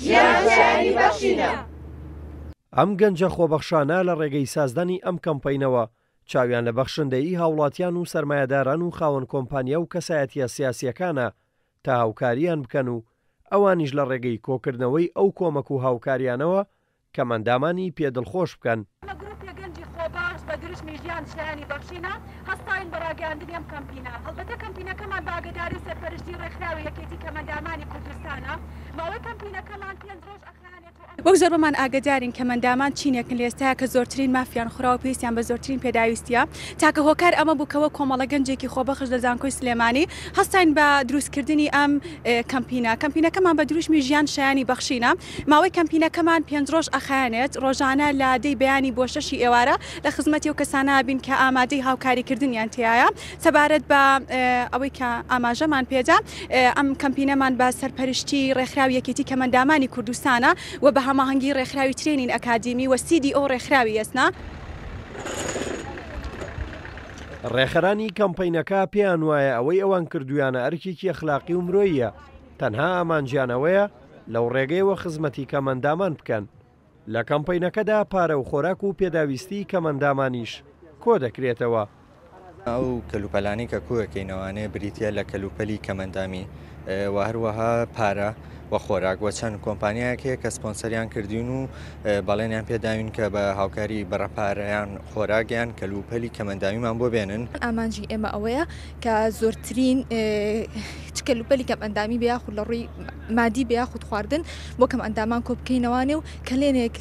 ژیان شایەنی بەخشینە. ئەم گەنجە خۆبەخشانە لە ڕێگەی سازدانی ئەم کەمپەینەوە چاویان لە بەخشندەیی هاوڵاتیان و سەرمایەداران و خاوەن کۆمپانیا و کەسایەتیە سیاسیەکانە تا هاوکاریان بکەن و ئەوانیش لە ڕێگەی کۆکردنەوەی ئەو کۆمەک و هاوکاریانەوە کەم ئەندامانی پێ دڵخۆش بکەن. ئێمە گروپی گەنجی خۆبەخش بە دروشمی ژیان شایەنی بەخشینە هەستاین بە ڕاگەیاندنی ئەم کەمپینە. هەڵبەتە کەمپینەکەمان بە ئاگەداری و سەرپەرشتی ڕێکخراوی یەکێتی کەمەندامانی کوردستانە. ماوەی کەمپینەکەمان پێنج ڕۆژ ئەخایەنێت و ئەم. وەک زۆربەمان ئاگەدارین کەمەندامان چینێکن لە ئێستایا کە زۆرترین مافیان خوراوە پێویستیان بە زۆرترین پێداویستیە. تاکە هۆکار ئەمە بوو کە وەک کۆمەڵە گەنجێکی خۆبەخش لە زانکۆی سلێمانی هەستاین بە دروستکردنی ئەم کەمپینە. کەمپینەکەمان بە دروشمی ژیان شایەنی بەخشینە. ماوەی کەمپینەکەمان پێنج ڕۆژ ئەخایەنێت، ڕۆژانە لە دەی بەیانی بۆ شەشی ئێوارە لە خزمەتی ئەو کەسانە ئەبین کە ئامادەی هاوکاریکردنیان تیایە. سەبارەت بە ئەوەی کە ئاماژەمان پێدا، ئەم کەمپینەمان بە سەرپەرشتی ڕێکخراوی یەکێتی کەمەندامانی کوردستانە و بە هەماهەنگی ڕێکخراوی ترێنین ئەکادیمی و سی دی ئۆ ڕێکخراوی یەسنا. ڕێکخەرانی کەمپەینەکە پێیان وایە ئەوەی ئەوان کردوویانە ئەرکێکی ئەخلاقی و مرۆییە، تەنها ئامانجیان ئەوەیە لەو ڕێگەیەوە خزمەتی کەمئەندامان بکەن. لە کەمپەینەکەدا پارە و خۆراک و پێداویستیی کەمئەندامانیش کۆدەکرێتەوە. ئەو کەلوپەلانەی کە کۆیەکەینەوانێ بریتییە لە کەلوپەلی کەمئەندامی و هەروەها پارە و خۆراک و چەند کۆمپانیایەک هەیە کە سپۆنسەریان کردووین و بەڵێنیان پێ داوین کە بە هاوکاری بڕە پارە یان خۆراک یان کەلوپەلی کەمئەندامیمان بۆ بێنن. ئامانجی ئێمە ئەوەیە کە زۆرترین هیچ کەلوپەلی کەم ئەندامی بە یاخود لە ڕووی مادی بە یاخود خواردن بۆ کەم ئەندامان کۆ بکەینەوانێ و کەلێنێک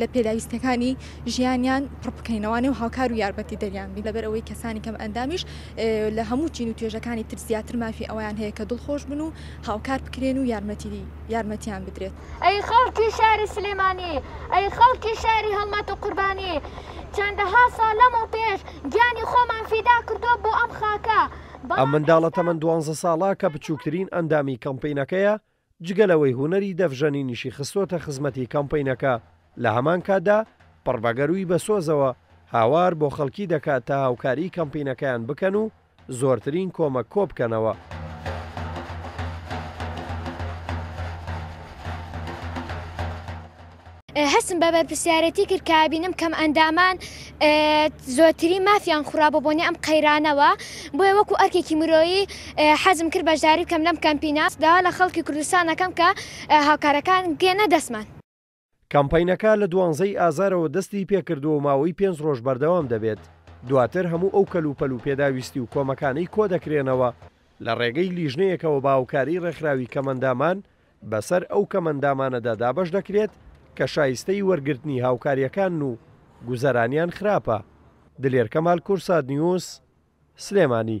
لە پێداویستەکانی ژیانیان پڕ بکەینەوانێ و هاوکار و یارمەتی دەریان بی لەبەر ئەوەی کەسانی کەم ئەندامیش لە هەموو چین و توێژەکانی تر زیاتر مافی ئەویان هەیە کە دڵخۆش بن و هاوکار بکرێن و یارمەتی یارمەتیان بدرێت. ئەی خەڵکی شاری سلێمانی، ئەی خەڵکی شاری هەڵمەت و قوربانی، چەندەها ساڵ لەمەو پێش گیانی خۆمان فیدا کردووە بۆ ئەم خاکە، ئەم منداڵە تەمەن دوانزە ساڵە کە بچووکترین ئەندامی کەمپەینەکەیە، جگە لەوەی هونەری دەف ژەنینیشی خستۆتە خزمەتی کەمپەینەکە، لە هەمان کاتدا پڕ بە گەرووی بە سۆزەوە هاوار بۆ خەڵکی دەکات تا هاوکاریی کەمپینەکەیان بکەن و، زۆرترین کۆمەک کۆبکەنەوە. هەستم بە بەرپرسیارێتی کرد کە بینم کەم ئەندامان زۆرترین مافیان خوڕا بۆ بۆنی ئەم قەیرانەوە بۆیە وەکو ئەرکێکی مرۆیی حەزم کرد بەشداری کەم لەم کەمپیناس داوا لە خەڵکی کوردستانەکەم کە هاوکارەکان گێنە دەستمان. کامپاینەکە لە دوانزە ی ئازارەوە دەستی پێکردووە و ماوەی پێنج رۆژ بەردەوام دەبێت، دواتر هەموو ئەو کەلوپەل و پێداویستی و کۆمەکانەی کۆدەکرێنەوە، لە رێگەی لیژنەیەکەوە بە هاوکاری رێکخراوی کەمئەندامان بەسەر ئەو کەمئەندامانەدا دابەش دەکرێت کە شایستەی وەرگرتنی هاوکارییەکانن و گوزەرانیان خراپە. دلێر کەمال کورسات نیوز، سلێمانی.